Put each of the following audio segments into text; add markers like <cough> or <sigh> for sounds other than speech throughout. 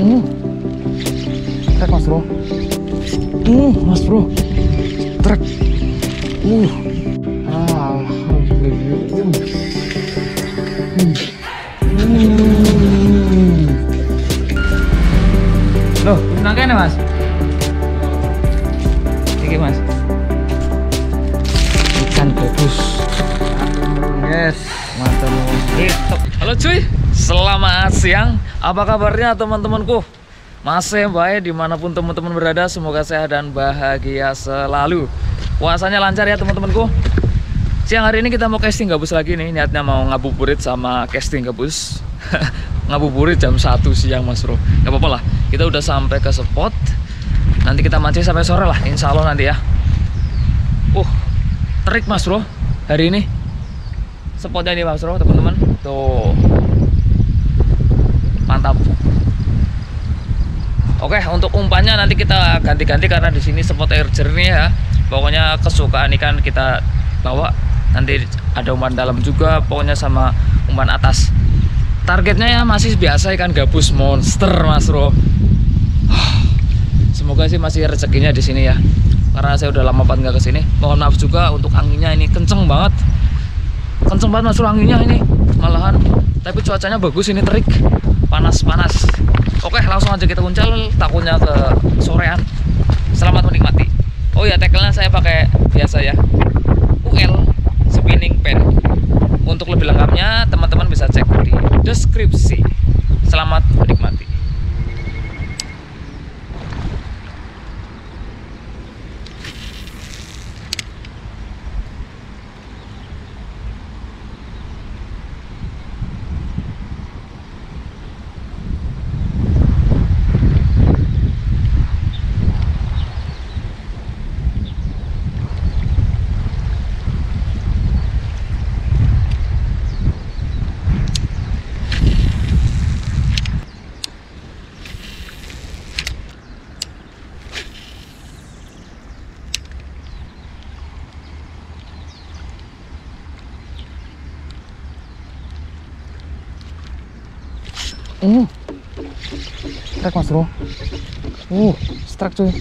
Hmm. Trek mas bro. Hmm, mas bro. Trek. Uh. Alhamdulillah. Hmm. Hmm. Loh, nangkene mas? Iki mas. Ikan gabus. Yes, mantap. Halo cuy, selamat siang. Apa kabarnya teman-temanku? Masih baik di mana pun teman-teman berada, semoga sehat dan bahagia selalu. Puasanya lancar ya teman-temanku. Siang hari ini kita mau casting gabus lagi nih, niatnya mau ngabuburit sama casting gabus. <laughs> ngabuburit jam 1 siang mas bro. Gak apa-apa lah, kita udah sampai ke spot. Nanti kita mancing sampai sore lah, insya Allah nanti ya. Uh, terik mas bro, hari ini. Spotnya ini mas bro, teman-teman. Tuh, mantap. Oke, untuk umpannya nanti kita ganti-ganti karena di sini spot air jernih ya. Pokoknya kesukaan ikan kita bawa. Nanti ada umpan dalam juga, pokoknya sama umpan atas. Targetnya ya masih biasa ikan gabus monster, Mas Bro. Semoga sih masih rezekinya di sini ya. Karena saya udah lama banget nggak ke sini. Mohon maaf juga untuk anginnya ini kenceng banget. Kenceng banget Mas Bro anginnya ini. Malahan tapi cuacanya bagus ini terik. Panas-panas. Oke, langsung aja kita uncal takutnya ke sorean. Selamat menikmati. Oh ya, tackle-nya saya pakai biasa ya. UL spinning pen. Untuk lebih lengkapnya teman-teman bisa cek di deskripsi. Selamat menikmati. Uh, strike mas bro. Uh, strike cuy.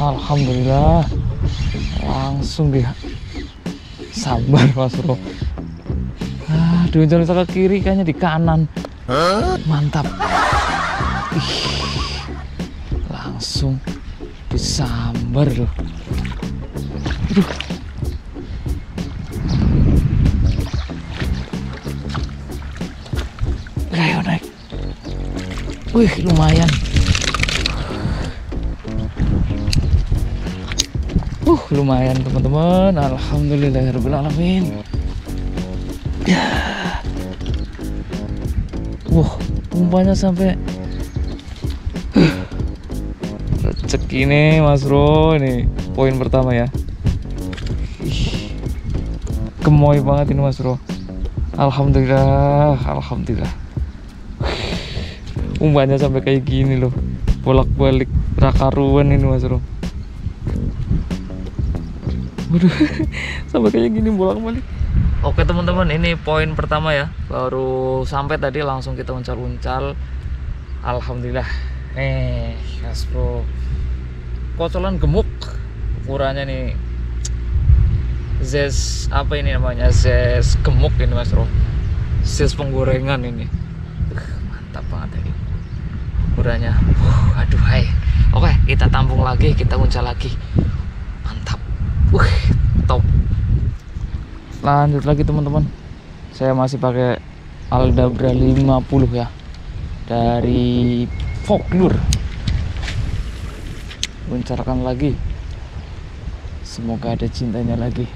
Alhamdulillah. Langsung dia. Sabar mas bro. Aduh, jangan ke kiri kayaknya di kanan. Mantap. Ih, langsung disambar loh. Aduh. Wih, lumayan. Uh, lumayan teman-teman. Alhamdulillahirrahmanirrahim. Ya. Wah, umpannya sampai rezeki nih Mas Bro. Ini poin pertama ya. Ih, gemoy banget ini Mas Bro. Alhamdulillah, alhamdulillah umpannya sampai kayak gini loh. Bolak-balik rakaruan ini mas bro. Waduh, <laughs> sampai kayak gini bolak-balik. Oke teman-teman ini poin pertama ya. Baru sampai tadi langsung kita uncal-uncal. Alhamdulillah. Eh mas bro. Kocolan gemuk. Ukurannya nih zes apa ini namanya? Zes gemuk ini mas bro. Zes penggorengan ini. Mantap banget ini ukurannya uh, aduh hai. Oke kita tampung lagi kita uncal lagi. Mantap. Uh top. Lanjut lagi teman-teman. Saya masih pakai Aldabra 50 ya. Dari Folklore. Uncarkan lagi. Semoga ada cintanya lagi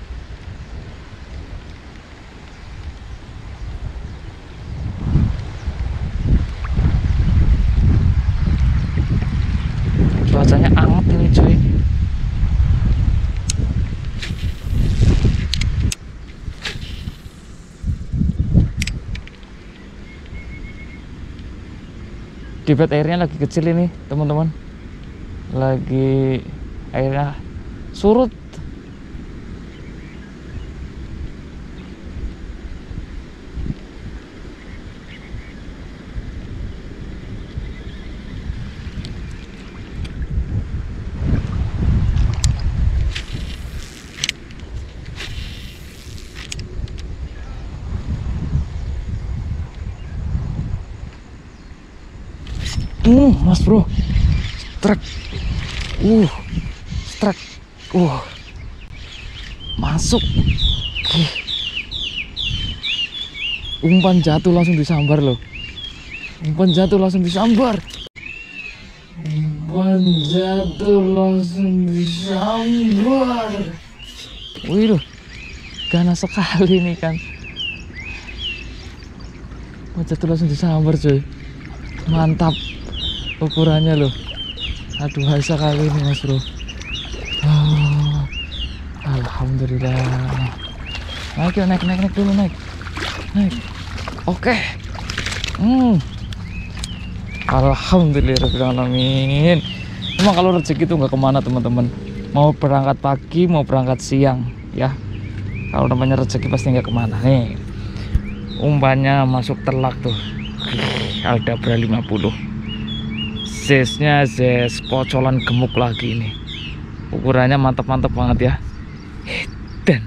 cuacanya anget ini cuy bed airnya lagi kecil ini teman-teman. Lagi airnya surut Hmm, mas bro. Strike. Uh, strike. Uh, masuk. Uh. Umpan jatuh langsung disambar loh. Umpan jatuh langsung disambar. Umpan jatuh langsung disambar. Wih loh, ganas sekali nih kan. Umpan jatuh langsung disambar cuy. Mantap ukurannya loh. Aduh, hai sekali ini mas bro. Oh, Alhamdulillah. Naik yuk, naik, naik, naik dulu, naik. Naik. Oke. Hmm. Alhamdulillahirrahmanirrahim. Emang kalau rezeki itu nggak ke mana teman-teman. Mau berangkat pagi, mau berangkat siang, ya. Kalau namanya rezeki pasti nggak ke mana. Nih, umpannya masuk telak tuh. Aldabra 50. Zesnya zes kocolan gemuk lagi ini. Ukurannya mantap-mantap banget ya. Dan,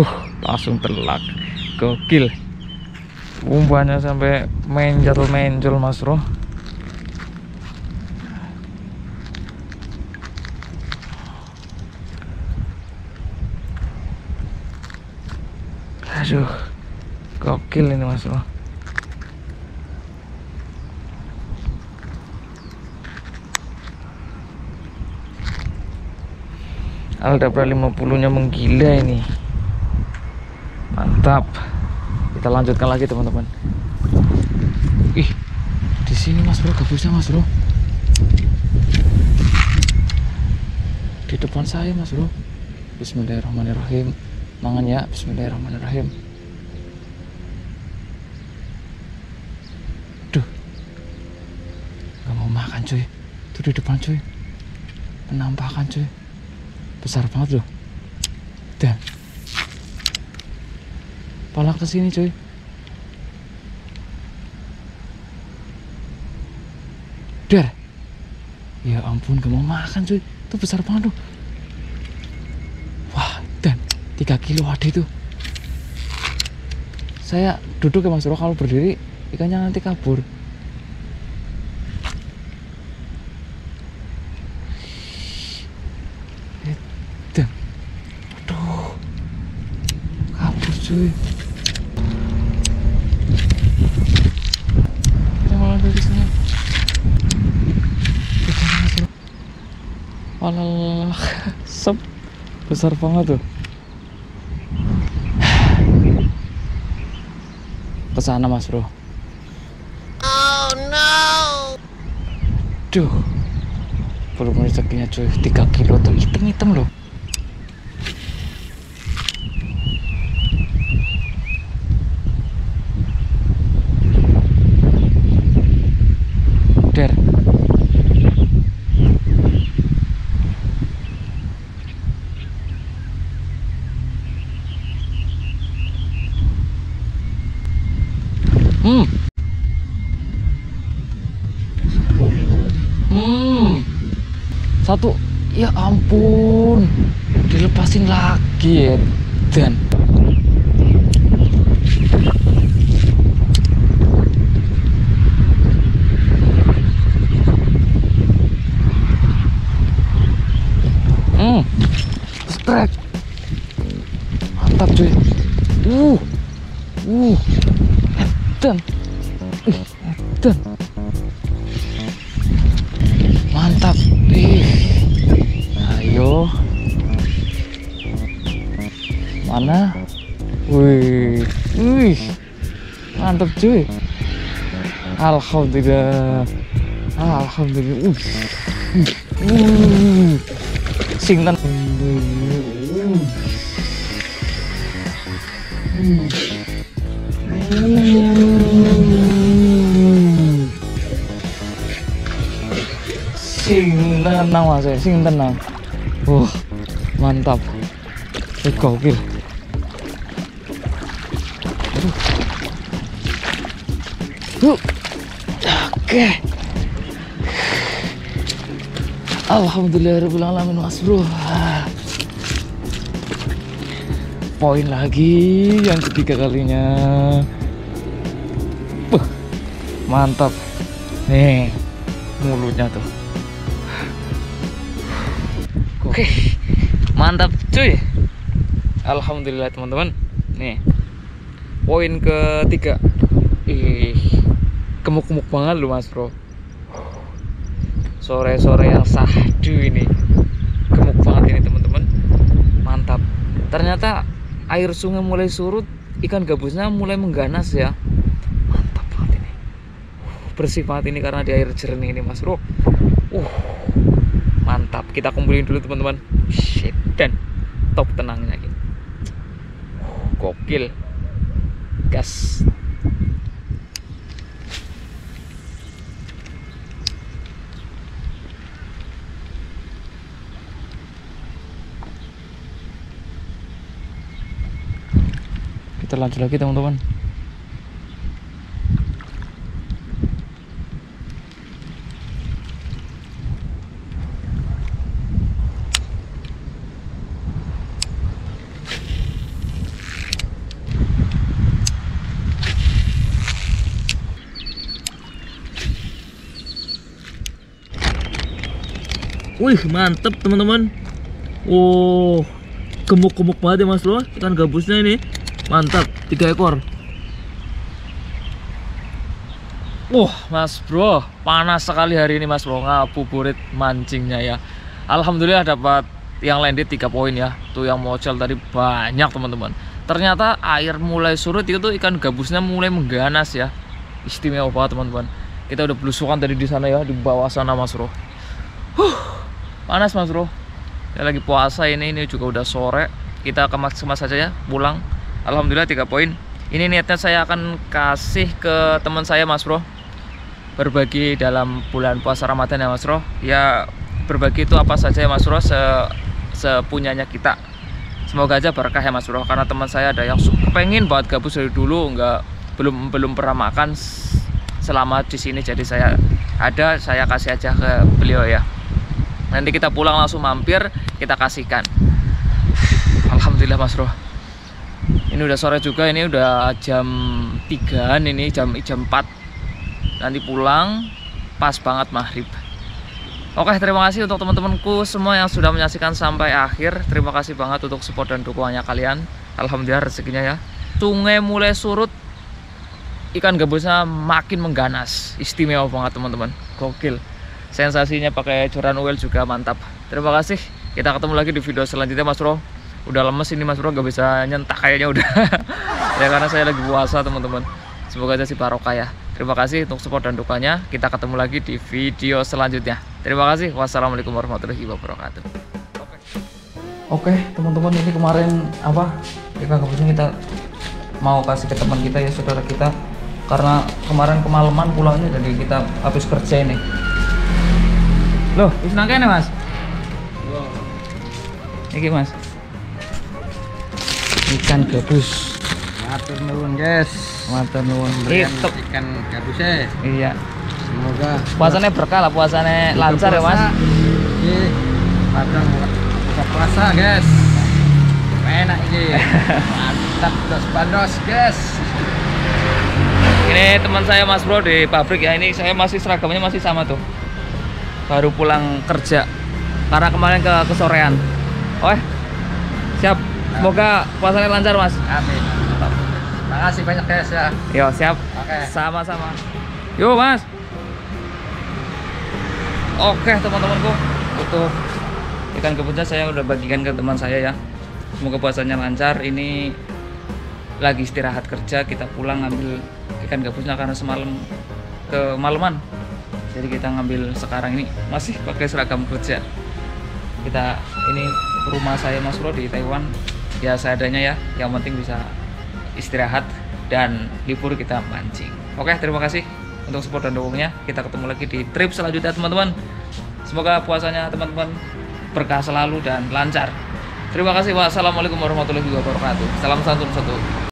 uh, langsung telak. Gokil umpannya sampai menjol menjol mas bro aduh gokil ini mas bro Aldabra 50 nya menggila ini. Mantap. Kita lanjutkan lagi teman-teman. Ih di sini mas bro gabusnya mas bro. Di depan saya mas bro. Bismillahirrahmanirrahim. Mangan ya Bismillahirrahmanirrahim. Duh. Nggak mau makan cuy. Itu di depan cuy. Penampakan cuy besar banget loh dan Pala ke sini cuy. Der. Ya ampun, gak mau makan cuy. Itu besar banget tuh. Wah, dan 3 kilo ada itu. Saya duduk ya Mas Bro, kalau berdiri ikannya nanti kabur. Dan, aduh, cuy. Kita malah dari sini. Kita masuk. Alah, sep besar banget tuh. Ke sana Mas Bro. Oh no! Duh. Belum rezekinya cuy, 3 kilo tuh hitam-hitam loh. Der. Hmm. Hmm. Satu. Ya ampun. Dilepasin lagi ya. Dan Hmm. Strike. Mantap cuy. Uh. Uh. Edan. Mana? Wih. Wih. Mantap cuy. Alhamdulillah. Alhamdulillah. Uh. Uh. Sing ten. Sing tenang mas, ya, sing tenang. Wah, mantap. Eh, Gokil. Tuh. Oke. Alhamdulillahirrahmanirrahim mas bro. Poin lagi yang ketiga kalinya. Buh, Mantap. Nih mulutnya tuh. Oke mantap cuy. Alhamdulillah teman-teman. Nih poin ketiga. Ih kemuk-kemuk banget lu mas bro. Sore-sore yang sahdu ini. Gemuk banget ini teman-teman. Mantap. Ternyata air sungai mulai surut ikan gabusnya mulai mengganas ya. Mantap banget ini. Bersih banget ini karena di air jernih ini mas bro. Uh mantap. Kita kumpulin dulu teman-teman. Shit dan top tenangnya gitu gokil. Gas kita lanjut lagi teman-teman. Wih mantep teman-teman. Wow Gemuk-gemuk banget ya mas bro Ikan gabusnya ini Mantap Tiga ekor. Wah mas bro Panas sekali hari ini mas bro. Ngabuburit mancingnya ya. Alhamdulillah dapat yang landed 3 poin ya. Tuh yang mocel tadi banyak teman-teman. Ternyata air mulai surut itu ikan gabusnya mulai mengganas ya. Istimewa banget teman-teman. Kita udah belusukan tadi di sana ya Di bawah sana mas bro. Huh, panas mas bro. Ya lagi puasa ini ini juga udah sore. Kita kemas kemas saja ya pulang alhamdulillah tiga poin. Ini niatnya saya akan kasih ke teman saya mas bro. Berbagi dalam bulan puasa ramadan ya mas bro. Ya berbagi itu apa saja ya mas bro se sepunyanya kita. Semoga aja berkah ya mas bro. Karena teman saya ada yang pengen banget gabus dari dulu nggak belum belum pernah makan selama di sini. Jadi saya ada saya kasih aja ke beliau ya. Nanti kita pulang langsung mampir kita kasihkan. Alhamdulillah mas bro ini udah sore juga ini udah jam 3 ini jam jam 4 nanti pulang pas banget maghrib. Oke terima kasih untuk teman-temanku semua yang sudah menyaksikan sampai akhir. Terima kasih banget untuk support dan dukungannya kalian. Alhamdulillah rezekinya ya. Sungai mulai surut Ikan gabusnya makin mengganas. Istimewa banget teman-teman. Gokil. Sensasinya pakai joran oil juga mantap. Terima kasih. Kita ketemu lagi di video selanjutnya mas bro udah lemes ini mas bro gak bisa nyentak kayaknya udah. <laughs> Ya karena saya lagi puasa teman-teman. Semoga aja si barokah ya. Terima kasih untuk support dan dukanya. Kita ketemu lagi di video selanjutnya. Terima kasih. Wassalamualaikum warahmatullahi wabarakatuh. Oke teman-teman ini kemarin apa? Ikan gabusnya kita mau kasih ke teman kita ya saudara kita. Karena kemarin kemalaman pulangnya jadi kita habis kerja ini. Loh, wis nang kene, Mas? Iki, Mas. Ikan gabus. Matur nuwun, guys. Matur nuwun. Ikan gabusnya. Iya. Semoga Puasanya berkah lah, puasanya lancar ya, Mas. Ini padang buka puasa, guys. Enak ini. Mantap dos bandos, guys. Ini teman saya Mas Bro di pabrik ya. Ini saya masih seragamnya masih sama tuh. Baru pulang kerja. Karena kemarin ke kesorean. Oke. Siap. Semoga puasanya lancar, Mas. Amin. Terima kasih banyak, guys ya. Yo, siap. Oke. Sama-sama. Yo, Mas. Oke, teman-temanku. Untuk ikan gabusnya saya udah bagikan ke teman saya ya. Semoga puasanya lancar. Ini lagi istirahat kerja, kita pulang ngambil ikan gabusnya karena semalam kemalaman. Jadi kita ngambil sekarang ini masih pakai seragam kerja. Kita ini rumah saya Mas Bro di Taiwan. Ya seadanya ya. Yang penting bisa istirahat dan libur kita mancing. Oke, terima kasih untuk support dan dukungannya. Kita ketemu lagi di trip selanjutnya teman-teman. Semoga puasanya teman-teman berkah selalu dan lancar. Terima kasih. Wassalamualaikum warahmatullahi wabarakatuh. Salam santun satu.